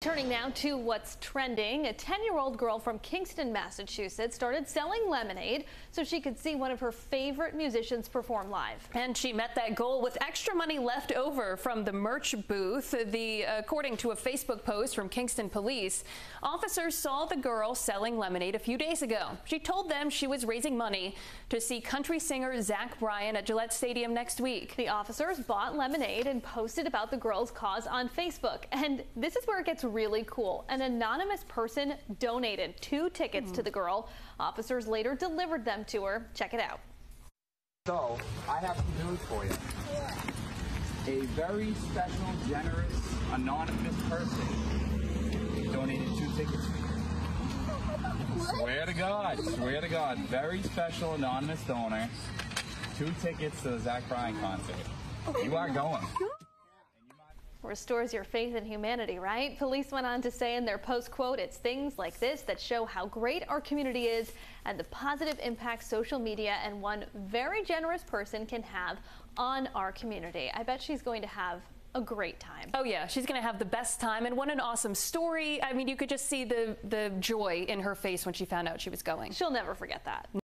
Turning now to what's trending. A 10 year old girl from Kingston, Massachusetts started selling lemonade so she could see one of her favorite musicians perform live. And she met that goal with extra money left over from the merch booth. The, according to a Facebook post from Kingston police, officers saw the girl selling lemonade a few days ago. She told them she was raising money to see country singer Zach Bryan at Gillette Stadium next week. The officers bought lemonade and posted about the girl's cause on Facebook. And this is where it gets really cool. An anonymous person donated two tickets mm. to the girl. Officers later delivered them to her. Check it out. So, I have some news for you. A very special, generous, anonymous person donated two tickets to you. Swear to God, swear to God, very special anonymous donor. Two tickets to the Zach Bryan concert. You are going restores your faith in humanity, right? Police went on to say in their post quote, it's things like this that show how great our community is and the positive impact social media and one very generous person can have on our community. I bet she's going to have a great time. Oh yeah, she's going to have the best time and what an awesome story. I mean, you could just see the the joy in her face when she found out she was going. She'll never forget that.